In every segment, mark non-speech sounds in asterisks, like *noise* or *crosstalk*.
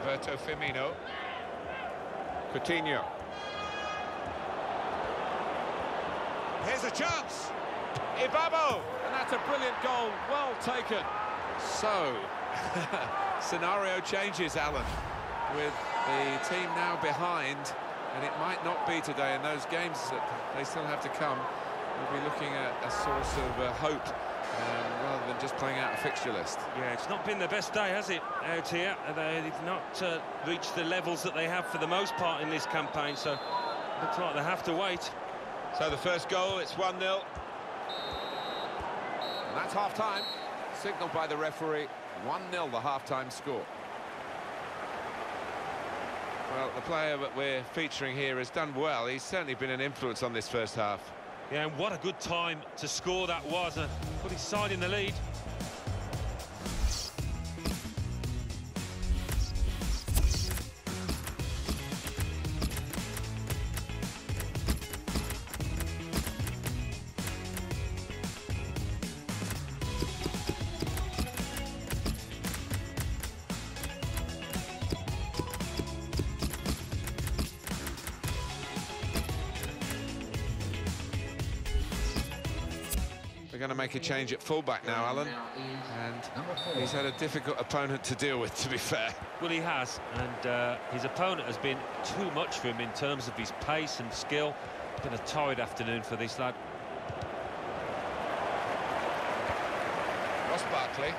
Roberto Firmino. Coutinho. Here's a chance. Ibabo. And that's a brilliant goal, well taken. So, *laughs* scenario changes, Alan, with the team now behind, and it might not be today in those games that they still have to come. We'll be looking at a source of uh, hope um, rather than just playing out a fixture list. Yeah, it's not been the best day, has it, out here? They've not uh, reached the levels that they have for the most part in this campaign, so looks like they have to wait. So the first goal, it's 1-0. And that's half-time. Signalled by the referee, 1-0 the half-time score. Well, the player that we're featuring here has done well. He's certainly been an influence on this first half. Yeah, and what a good time to score that was. Uh, put his side in the lead. Going to make a change at fullback now, Alan. And he's had a difficult opponent to deal with, to be fair. Well, he has, and uh, his opponent has been too much for him in terms of his pace and skill. It's been a torrid afternoon for this lad. Ross Barkley.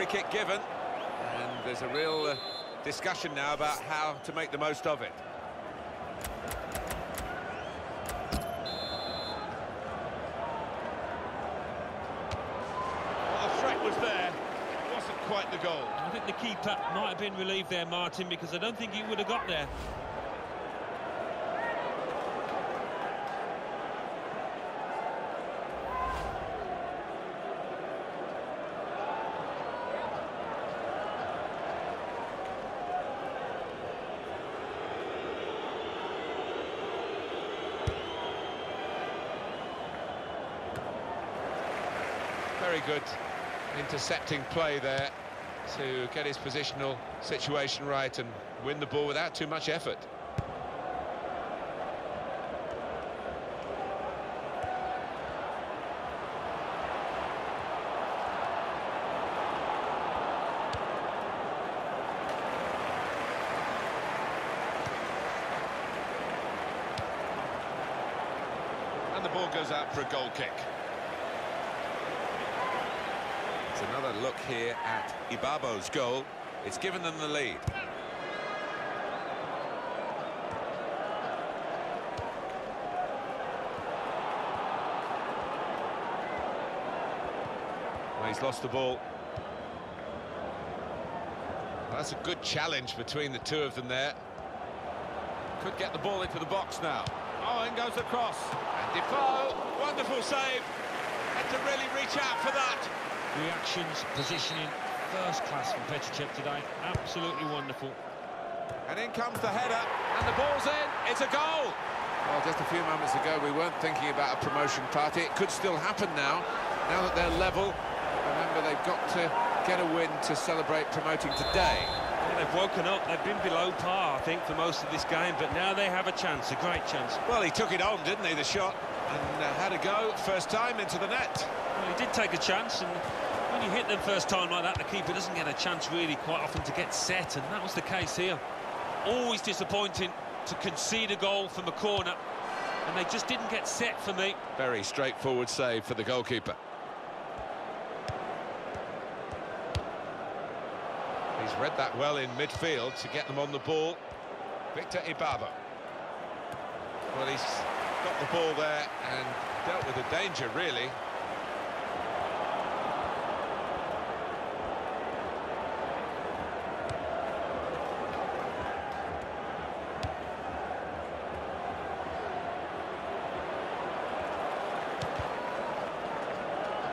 Free kick given, and there's a real uh, discussion now about how to make the most of it. Well, the threat was there, wasn't quite the goal. I think the keeper might have been relieved there, Martin, because I don't think he would have got there. Good intercepting play there to get his positional situation right and win the ball without too much effort. And the ball goes out for a goal kick. Another look here at Ibabo's goal. It's given them the lead. Well, he's lost the ball. That's a good challenge between the two of them there. Could get the ball into the box now. Oh, in goes the cross. And Defoe, wonderful save. Had to really reach out for that. Reactions, positioning, first class from Petricek today. Absolutely wonderful. And in comes the header, and the ball's in. It's a goal. Well, just a few moments ago, we weren't thinking about a promotion party. It could still happen now, now that they're level. Remember, they've got to get a win to celebrate promoting today. Yeah, they've woken up. They've been below par, I think, for most of this game, but now they have a chance, a great chance. Well, he took it on, didn't he, the shot? And uh, had a go, first time into the net. Well, he did take a chance, and when you hit them first time like that, the keeper doesn't get a chance really quite often to get set, and that was the case here. Always disappointing to concede a goal from a corner, and they just didn't get set for me. Very straightforward save for the goalkeeper. He's read that well in midfield to get them on the ball. Victor Ibaba. Well, he's got the ball there and dealt with the danger, really.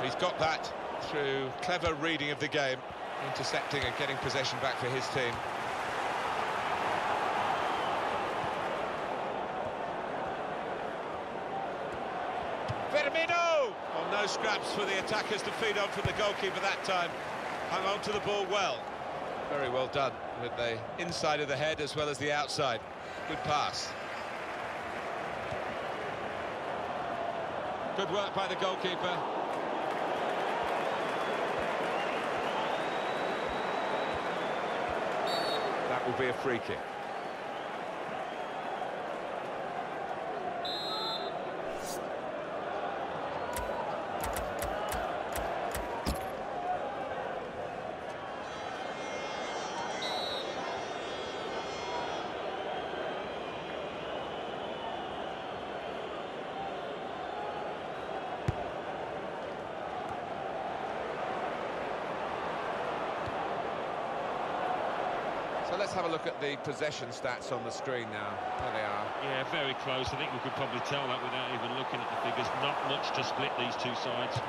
He's got that through clever reading of the game. intercepting and getting possession back for his team. Firmino! Well, no scraps for the attackers to feed on from the goalkeeper that time. Hung on to the ball well. Very well done with the inside of the head as well as the outside. Good pass. Good work by the goalkeeper. That will be a free kick. So let's have a look at the possession stats on the screen now. There they are. Yeah, very close. I think we could probably tell that without even looking at the figures. Not much to split these two sides.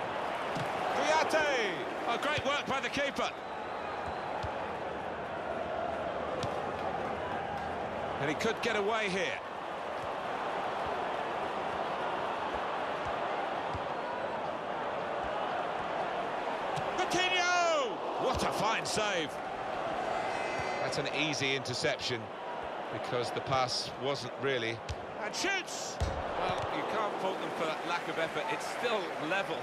Kouyaté! Oh, great work by the keeper. And he could get away here. Coutinho! What a fine save. That's an easy interception because the pass wasn't really... And shoots! Well, you can't fault them for lack of effort. It's still level.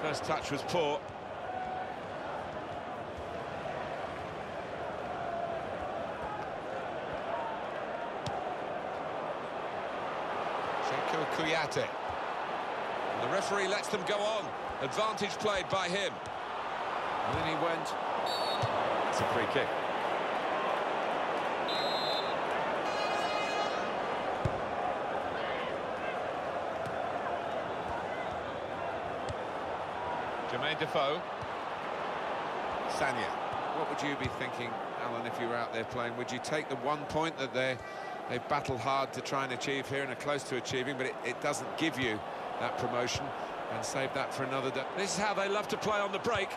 First touch was poor. Cheikhou Kouyaté. The referee lets them go on. Advantage played by him. And then he went. It's a free kick. Jermaine Defoe. Sanya. What would you be thinking, Alan, if you were out there playing? Would you take the one point that they they battled hard to try and achieve here and are close to achieving, but it, it doesn't give you that promotion and save that for another day? This is how they love to play on the break.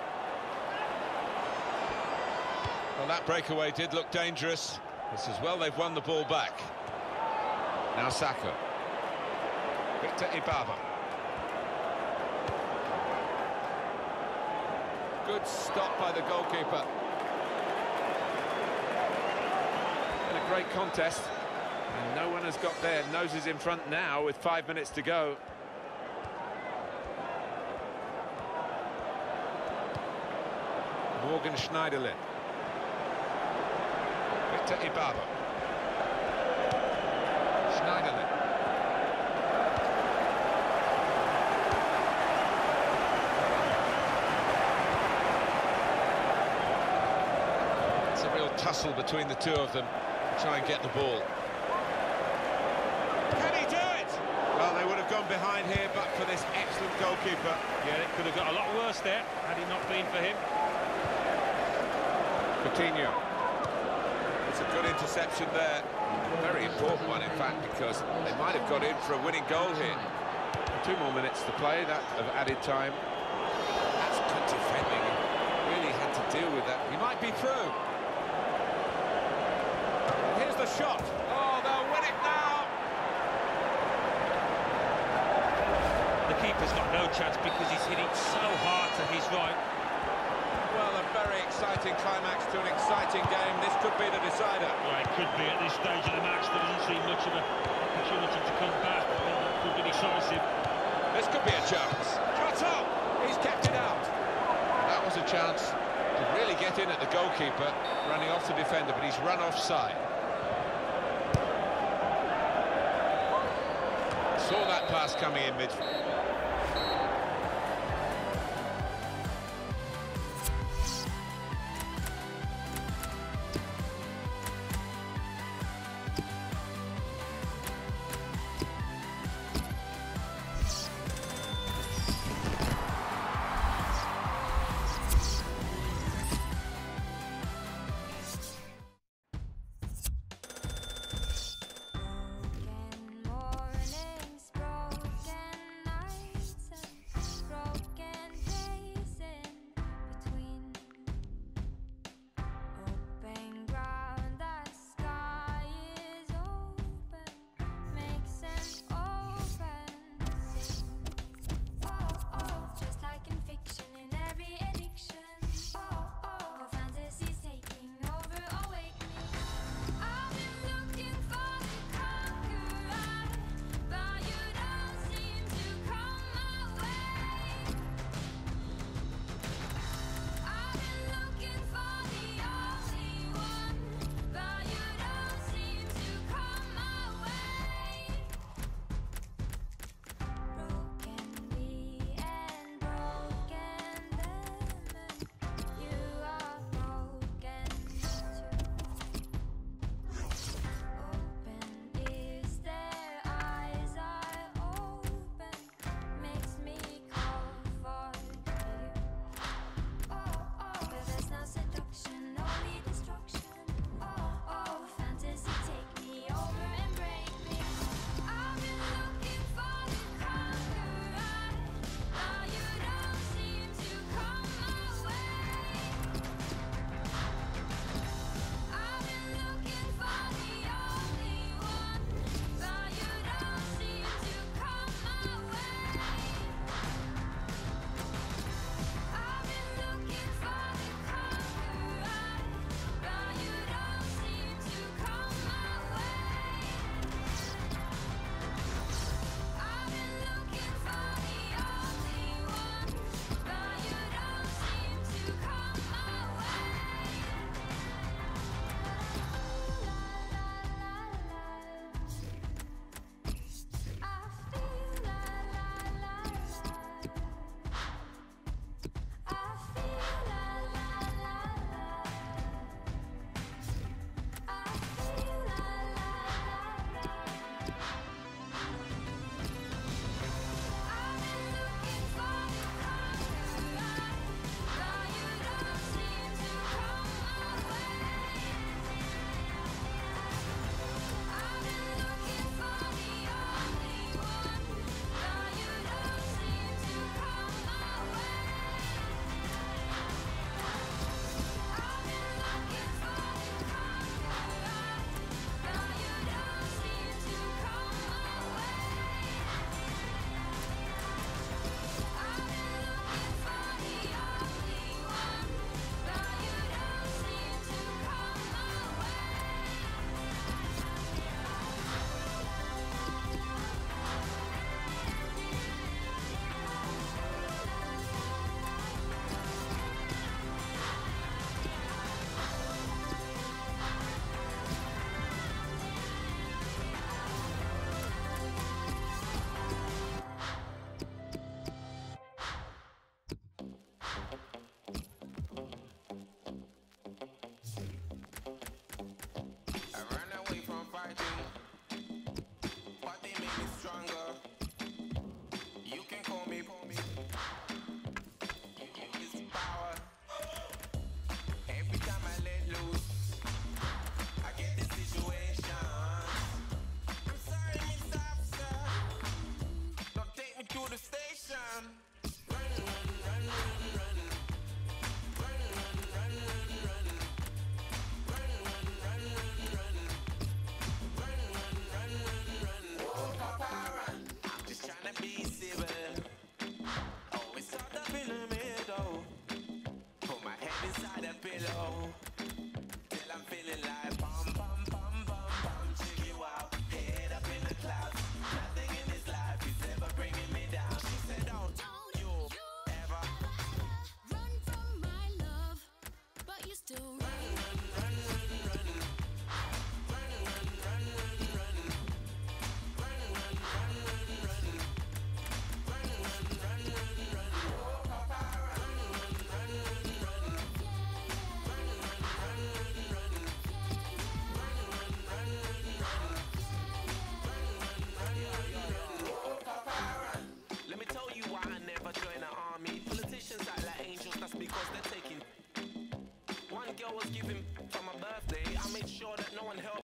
Well, that breakaway did look dangerous. This is well they've won the ball back. Now Saka. Victor Ibaba. Good stop by the goalkeeper. And a great contest. And no one has got their noses in front now with five minutes to go. Morgan Schneiderlin. Victor Ibaba. Schneiderlin. It's a real tussle between the two of them. Try and get the ball. Can he do it? Well, they would have gone behind here, but for this excellent goalkeeper. Yeah, it could have got a lot worse there had it not been for him. Coutinho. It's a good interception there. A very important one, in fact, because they might have got in for a winning goal here. Two more minutes to play, that of added time. That's good defending. Really had to deal with that. He might be through. Here's the shot. Oh, they'll win it now. The keeper's got no chance because he's hitting so hard to his right. Well, a very exciting climax to an exciting game. This could be the decider. Well, it could be at this stage of the match. There doesn't seem much of an opportunity to come back. It could be decisive. This could be a chance. Shot up! He's kept it out. That was a chance to really get in at the goalkeeper, running off the defender, but he's run offside. Saw that pass coming in midfield.